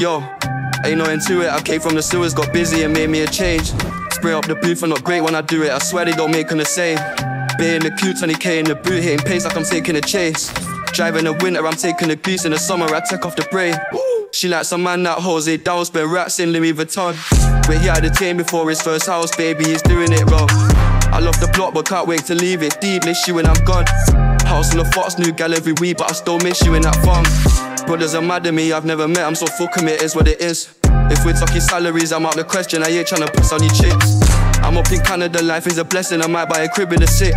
Yo, ain't no into it. I came from the sewers, got busy and made me a change. Spray up the booth, I'm not great when I do it. I swear they don't make them the same. Beer in the queue, 20k in the boot, hitting pace like I'm taking a chase. Driving the winter, I'm taking the goose. In the summer, I take off the brain. She like some man that holds it down, spend rats in Louis Vuitton. But he had a chain before his first house, baby, he's doing it wrong. I love the block, but can't wait to leave it. Deep, miss you when I'm gone. House in the Fox, new gal every week, but I still miss you in that farm. Brothers are mad at me, I've never met, I'm so full commit, is what it is. If we're talking salaries, I'm out the question, I ain't tryna put on your chips. I'm up in Canada, life is a blessing, I might buy a crib in the six.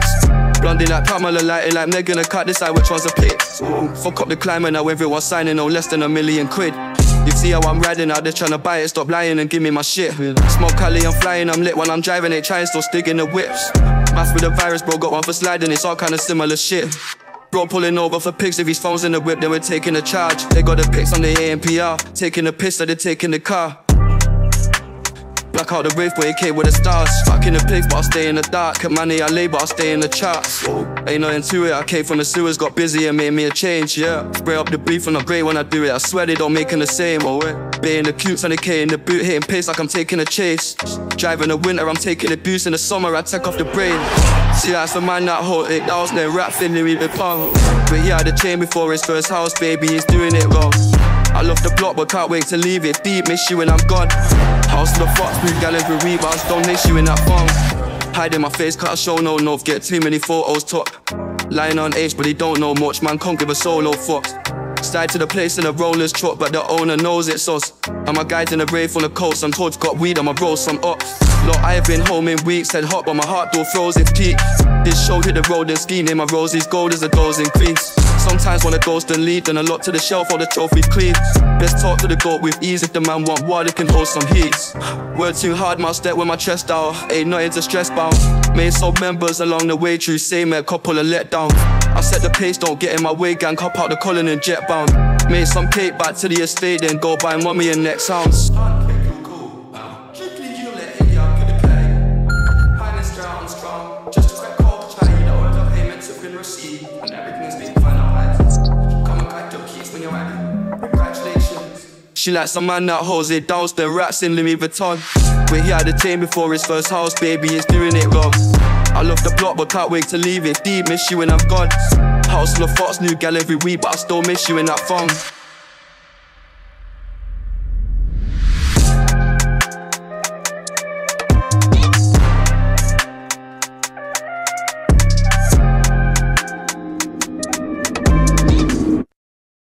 Blondie like Pamela, lighting like Megan, I cut decide which one's a pick. Fuck up the climate, now everyone's signing no less than a million quid. You see how I'm riding out there trying to buy it, stop lying and give me my shit. Smoke Cali, I'm flying, I'm lit when I'm driving, they trying still sticking the whips. Math with the virus, bro, got one for sliding, it's all kind of similar shit. Bro pulling over for pics if his phone's in the whip, then we're taking a charge. They got the pics on the ANPR, taking a piss, so they're taking the car. Black out the rave, but it came with the stars. Stuck in the pigs, but I stay in the dark. At money I lay, but I stay in the charts. Ain't nothing to it, I came from the sewers, got busy and made me a change, yeah. Spray up the beef and I'm great when I do it. I swear they don't make the same, oh yeah. Bay in the cute, on the K in the boot, hitting pace like I'm taking a chase. Driving the winter, I'm taking abuse. In the summer, I take off the brain. See, that's the man that hold it down, then rap in Louis Vuitton. But he had a chain before his first house, baby, he's doing it wrong. I love the block, but can't wait to leave it. Deep, miss you when I'm gone. House in the Fox, blue gal every week, Don't miss you in that phone. Hiding my face, a show no note, get too many photos top. Lying on age, but he don't know much, man can't give a solo fuck. Slide to the place in a roller's truck, but the owner knows it's us. And my guys in a rave full of coats, I'm told got weed, I'ma roll some up. Look, I have been home in weeks, head hot, but my heart door frozen peak. This show hit the road and name my roses gold as the doors increase. Sometimes wanna ghost and lead, then a lot to the shelf, all the trophies clean. Best talk to the goat with ease if the man want water, can hold some heat. Word too hard, my step with my chest out, ain't nothing to stress bound. Made some members along the way, true same man, couple of letdown. I set the pace, don't get in my way, gang, cop out the collar and jet bound. Made some cake back to the estate, then go buy mommy and next sounds. She like some man that holds it down, the rats in Louis Vuitton. But he had a chain before his first house, baby, he's doing it wrong. I love the block, but can't wait to leave it. Deep, miss you when I'm gone. House in the Fox, new gal every week, but I still miss you in that phone.